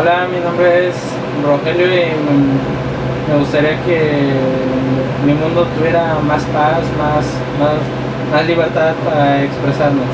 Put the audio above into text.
Hola, mi nombre es Rogelio y me gustaría que mi mundo tuviera más paz, más, más, más libertad para expresarnos.